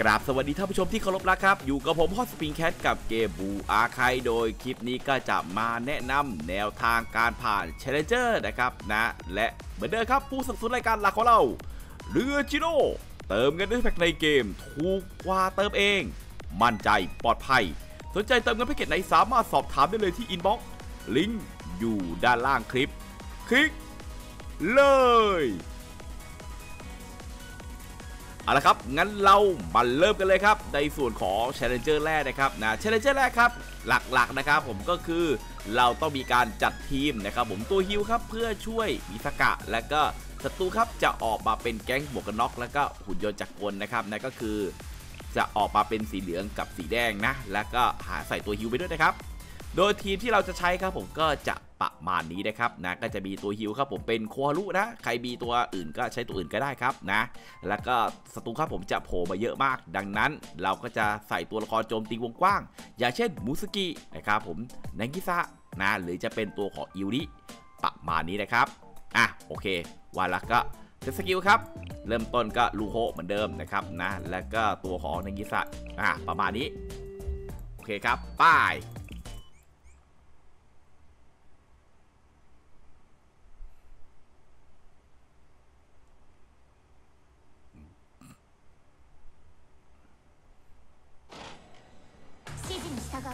กราบสวัสดีท่านผู้ชมที่เคารพรักครับ อยู่กับผมฮอตสปริงแคทกับเกม Blue Archive โดยคลิปนี้ก็จะมาแนะนำแนวทางการผ่าน Challenger นะครับนะ และเหมือนเดิมครับผู้สนับสนุนรายการหลักของเรา เรือจิโร่เติมเงินด้วยแพ็กในเกม ถูกกว่าเติมเอง มั่นใจปลอดภัย สนใจเติมเงินแพ็กเกจไหนสามารถสอบถามได้เลยที่ inbox ลิงก์อยู่ด้านล่างคลิป คลิก เลย เอาละครับ งั้นเรามาเริ่มกันเลยครับ ในส่วนของ Challenger แรกนะครับนะ Challenger แรกครับ หลักๆนะครับผมก็คือเราต้องมีการจัดทีมนะครับผมตัวฮิวครับ เพื่อช่วยมิสกะ และก็ศัตรูครับจะออกมาเป็นแก๊งบวกกันน็อก แล้วก็หุ่นยนต์จักรกลนะครับนั่นก็คือ จะออกมาเป็นสีเหลืองกับสีแดงนะ แล้วก็หาใส่ตัวฮิวไปด้วยนะครับ โดยทีมที่เราจะใช้ครับผมก็จะ ประมาณนี้นะครับนะก็จะมีตัวฮิวครับผมเป็นโคฮารุนะใครมีตัวอื่นก็ใช้ตัวอื่นก็ได้ครับนะแล้วก็ศัตรูครับผมจะโผล่มาเยอะมาก ดังนั้นเราก็จะใส่ตัวละครโจมตีวงกว้าง อย่างเช่นมุทสึกินะครับผมนางิสะนะหรือจะเป็นตัวของอิโอริประมาณนี้นะครับอะโอเคว่าละก็ set skill ครับ เริ่มต้นก็ลูโฮเหมือนเดิมนะครับนะ แล้วก็ตัวของนางิสะอะประมาณนี้ โอเคครับ ป้าย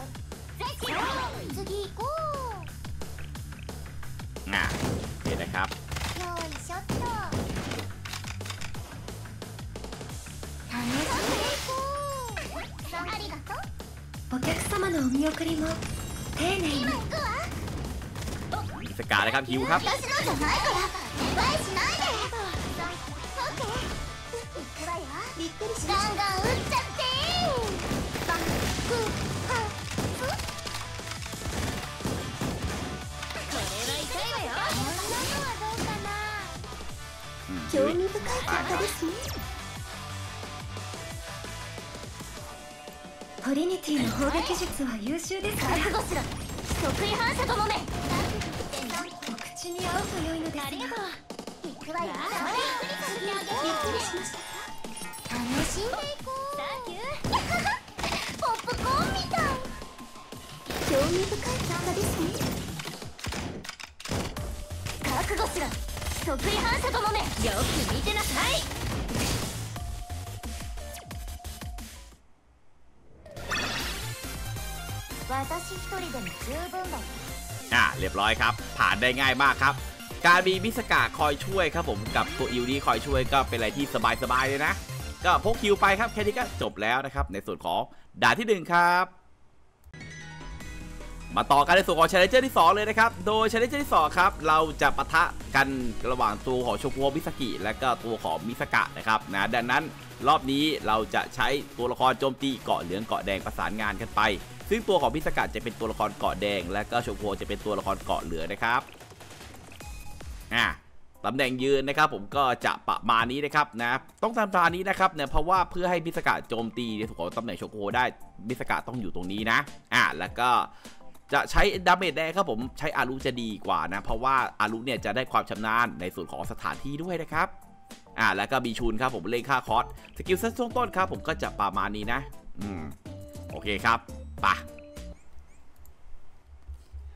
次行こ อ่ะโอเคนะครับ うよいしょっと楽しんでいこうありがとうお客様のお見送りも丁寧に今行くわ มิสกาเลยครับฮิวครับ 私のじゃないから失敗しないでオッケー行くわよびっくりしガンガン打っちゃって 興味深い結果ですね。トリニティの砲撃術は優秀ですから。覚悟しろ反射殿め。お口に合うと良いのですが。行くわよびっくりしました楽しんでいこう。サンキュー。ポップコーンみたい。興味深い結果ですよく見てなさい私一人でも十分だよ อ่ะเรียบร้อยครับ ผ่านได้ง่ายมากครับ การมีมิสกาคอยช่วยครับผมกับตัวอิวนี้คอยช่วยก็เป็นอะไรที่สบายๆเลยนะ ก็พกคิวไปครับ แค่นี้ก็จบแล้วนะครับ ในส่วนของด่านที่ 1 ครับ มาต่อกันในส่วนของ Challenger ที่ 2 เลยนะครับ โดย Challenger ที่ 2 ครับ เราจะปะทะกันระหว่างตัวของโชกุโมิสกิ และก็ตัวของมิสกะนะครับนะดังนั้นรอบนี้เราจะใช้ตัวละครโจมตีเกาะเหลืองเกาะแดงประสานงานกันไป ซึ่งตัวของมิสกะจะเป็นตัวละครเกาะแดง และก็โชกุจะเป็นตัวละครเกาะเหลืองนะครับอะตำแหน่งยืนนะครับผมก็จะประมาณนี้นะครับนะต้องทำตานี้นะครับเนี่ยเพราะว่าเพื่อให้มิสกะโจมตีในส่วนของตำแหน่งโชกุได้มิสกะต้องอยู่ตรงนี้นะอะแล้วก็ จะใช้ damage แดงครับผมใช้อารุจะดีกว่านะ เพราะว่าอารุเนี่ยจะได้ความชำนาญในส่วนของสถานที่ด้วยนะครับอ่าแล้วก็พี่ชุนครับผมเล่นค่า cost skill set ช่วงต้นครับผมก็จะประมาณนี้นะ อืมโอเคครับไปะ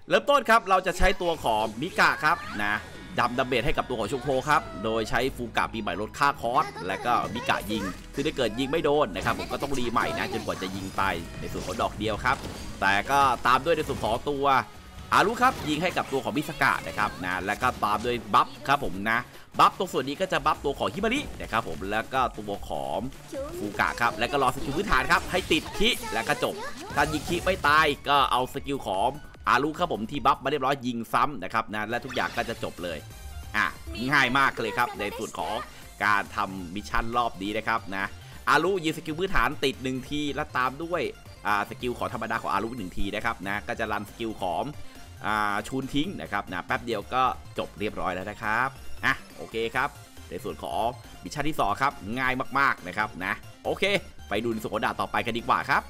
เริ่มต้นครับเราจะใช้ตัวของมิกะครับนะ ทำ damage ให้กับตัวของโชคุโฮครับ โดยใช้ฟูกะปีใหม่ลดค่า cost และก็มิกะยิง คือถ้าเกิดยิงไม่โดนนะครับผมก็ต้อง re ใหม่นะจนกว่าจะยิงไปในส่วนของดอกเดียวครับ แต่ก็ตามด้วยในส่วนของตัวอารุครับยิงให้กับตัวของมิซากะนะครับนะแล้วก็ตามด้วย buff ครับผมนะ buff ตรงส่วนนี้ก็จะ buff ตัวของฮิมารินะครับผมแล้วก็ตัวของฟูกะครับแล้วก็รอ skill พื้นฐานครับให้ติด cri แล้วก็จบถ้ายิง cri ไม่ตายก็เอา skill ของ อารุครับผมที่ buff มาเรียบร้อยยิงซ้ำนะครับนะและทุกอย่างก็จะจบเลยอะง่ายมากเลยครับในส่วนของการทำ mission รอบนี้นะครับนะอารุยิง skill พื้นฐานติดหนึ่งทีแล้วตามด้วยอ่า skill ของธรรมดาของอารุหนึ่งทีนะครับนะก็จะ run skill ของอ่าชุนทิ้งนะครับนะแป๊บเดียวก็จบเรียบร้อยแล้วนะครับอะโอเคครับ ในส่วนของ mission ที่2ครับง่ายมากๆนะครับนะโอเค ไปดูในส่วนของด่านต่อไปกันดีกว่าครับ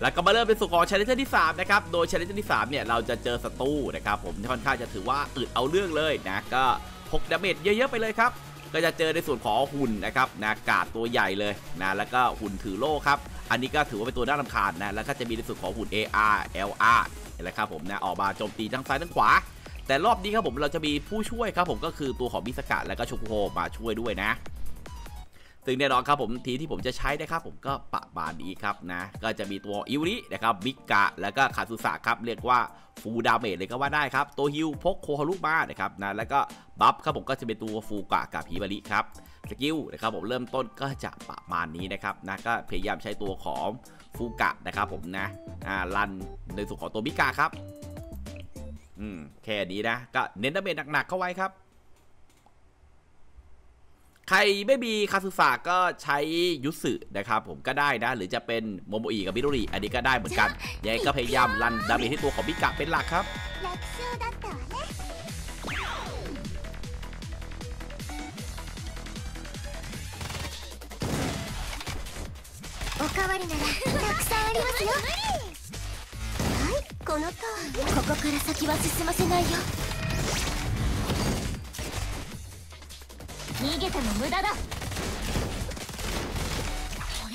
แล้วก็มาเริ่มเป็นส่วนของ Challenger ที่3นะครับ โดย Challenger ที่3เนี่ยเราจะเจอศัตรูนะครับผมที่ค่อนข้างจะถือว่าอึดเอาเรื่องเลยนะก็พก damage เยอะๆไปเลยครับ ก็จะเจอในส่วนของหุ่นนะครับนะกาดตัวใหญ่เลยนะแล้วก็หุ่นถือโล่ครับ อันนี้ก็ถือว่าเป็นตัวน่ารำคาญนะแล้วก็จะมีในส่วนของหุ่น AR LR เห็นไหมครับผมนะออกมาโจมตีทั้งซ้ายทั้งขวา แต่รอบนี้ครับผมเราจะมีผู้ช่วยครับผมก็คือตัวของมิซากะและก็โชคุโฮมาช่วยด้วยนะ ซึ่งแน่นอนครับผมทีมที่ผมจะใช้นะครับผมก็ประมาณนี้ครับนะ ก็จะมีตัวอิโอรินะครับมิกะ แล้วก็คาซุสะครับเรียกว่าfull damage เลยก็ว่าได้ครับ ตัวฮิวพกโคฮารุมานะครับนะแล้วก็ buff ครับผมก็จะเป็นตัวฟูกะกับฮิมาริครับ skill นะครับผมเริ่มต้นก็จะประมาณนี้นะครับนะก็พยายามใช้ตัวของฟูกะนะครับผมนะอ่า run ในส่วนของตัวมิกะครับอืมแค่นี้นะก็เน้น damage หนักๆเข้าไว้ครับ ใครไม่มีคาสุสะก็ใช้ยุสึนะครับผมก็ได้นะ หรือจะเป็นโมโมอิกับมิโดริอันนี้ก็ได้เหมือนกันยังไงก็พยายามรันดาเมจที่ตัวของมิกะเป็นหลักครับ 楽勝だったわねおかわりならたくさんありますよはいこのとおりここから先は進ませないよ 逃げても無駄だ。こ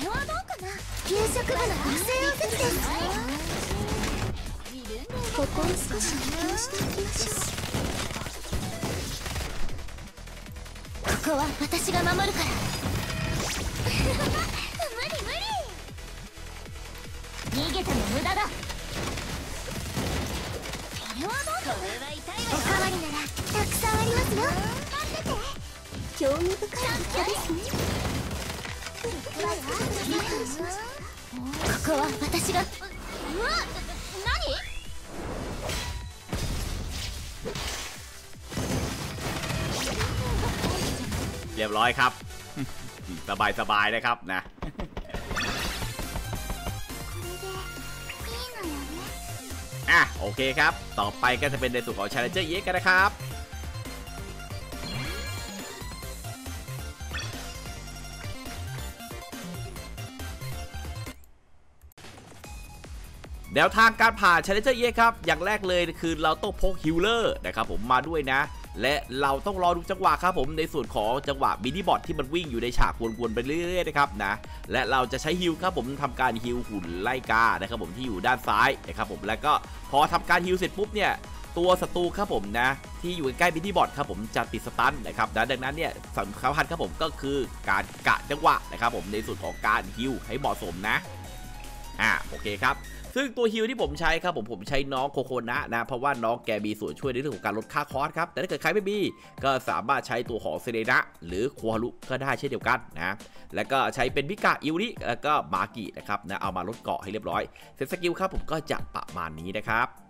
れはどうかな？給食部の特製おせちです。ここを少し補強しておきましょうここは私が守るから興味深い結果ですねここは私がうわ何 เรียบร้อยครับ สบายสบายๆนะครับนะ これでいいのよね อ่ะโอเคครับ ต่อไปก็จะเป็นในส่วนของ Challenger EX กันนะครับ นวทางการผ่าน Challenger EX ครับอย่างแรกเลยคือเราต้องพก healer นะครับผมมาด้วยนะ และเราต้องรอดูจังหวะครับผมในส่วนของจังหวะ mini bot ที่มันวิ่งอยู่ในฉากวนๆไปเรื่อยๆนะครับนะและเราจะใช้ heal ครับผมทำการ heal หุ่นไล่กานะครับผมที่อยู่ด้านซ้ายนะครับผมแล้วก็พอทำการ heal เสร็จปุ๊บเนี่ยตัวศัตรูครับผมนะที่อยู่ใกล้ mini bot ครับผมจะติด stun นะครับนะดังนั้นเนี่ยสำคัญครับผมก็คือการกะจังหวะนะครับผมในส่วนของการ heal ให้เหมาะสมนะ อ่าโอเคครับซึ่งตัว heal ที่ผมใช้ครับผมผมใช้น้องโคโคนะนะ เพราะว่าน้องแกมีส่วนช่วยในเรื่องของการลดค่า cost ครับ แต่ถ้าเกิดใครไม่มี ก็สามารถใช้ตัวของเซรินะหรือควาลุก็ได้เช่นเดียวกันนะ แล้วก็ใช้เป็นมิกะอิโอริแล้วก็มากินะครับนะเอามาลดเกราะให้เรียบร้อย set skill ครับผมก็จะประมาณนี้นะครับ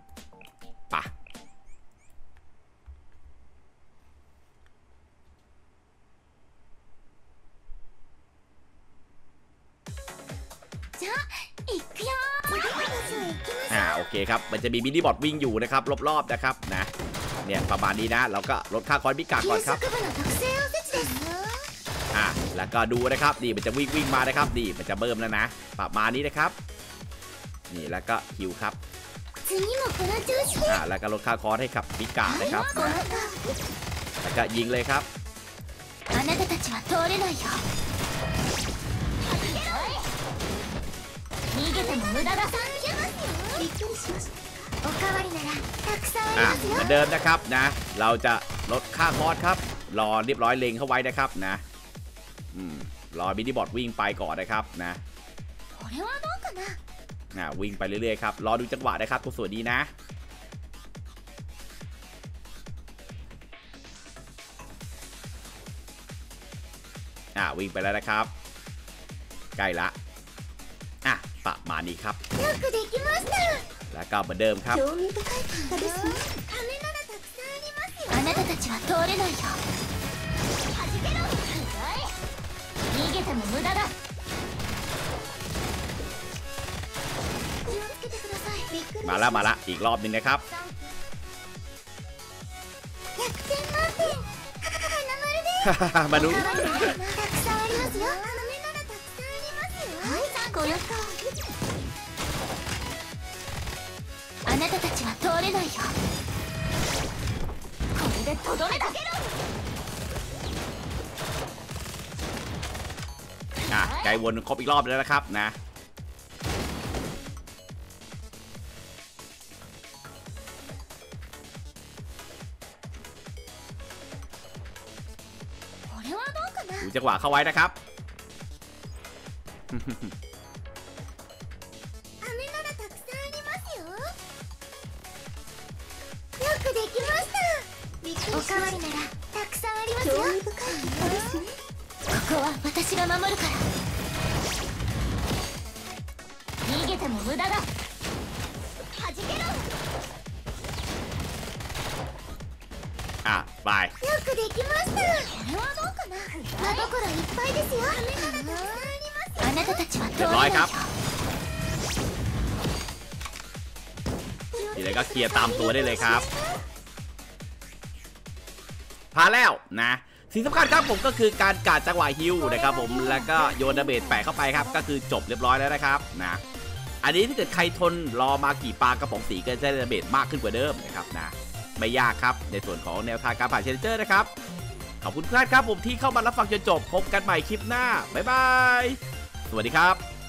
อ่าโอเคครับ มันจะมีมินิบอทวิ่งอยู่นะครับรอบๆนะครับนะเนี่ยประมาณนี้นะเราก็ลดค่าคอสมิกะก่อน 給 ครับ 食部の特製おせちですよ อ่ะแล้วก็ดูนะครับนี่มันจะวิ่งวิ่งมานะครับนี่มันจะเบิ่มแล้วนะประมาณนี้นะครับ นี่แล้วก็ฮิวครับ 次もこの調子で อ่าแล้วก็ลดค่าคอร์สให้กับมิกานะครับ こ นะ のと แล้วก็ยิงเลยครับ あなたたちは通れないよ逃げても無駄だ เหมือนเดิมนะครับนะ เราจะลดค่าคอสครับ รอเรียบร้อยเลงเข้าไว้นะครับนะรอบินดีบอดวิ่งไปก่อนนะครับนะนะวิ่งไปเรื่อยๆครับ รอดูจังหวะนะครับตัวสวยดีนะอะวิ่งไปแล้วนะครับ ใกล้ละอะประมาณนี้ครับ แล้วก็เหมือนเดิมครับมาละมาละอีกรอบนึงนะครับมาดู れないよこれでとどめだนะไกลวนครบอีกรอบแล้วนะครับนะดูจังหวะเข้าไว้นะครับ よくできましたびっくりしましたおかわりならたくさんありますよ興味深いですねここは私が守るから逃げても無駄だ弾けろ อ่ะไป よくできましたこれはどうかな真心いっぱいですよ羽ならたくさんありますあなたたちは เรียบร้อยครับ ทีไรก็เคลียร์ตามตัวได้เลยครับ พาแล้วนะสิ่งสำคัญครับผมก็คือการกาดจังหวะฮิวนะครับผมแล้วก็โยนดาเบจแปะเข้าไปครับ ก็คือจบเรียบร้อยแล้วนะครับนะอันนี้ถ้าเกิดใครทนรอมากี่ปลากระป๋องสีก็จะได้ดาเบจมากขึ้นกว่าเดิมนะครับนะไม่ยากครับในส่วนของแนวทางการผ่าน challenge นะครับขอบคุณทุกท่านครับผมที่เข้ามารับฟังจนจบพบกันใหม่คลิปหน้าบ๊ายบายสวัสดีครับ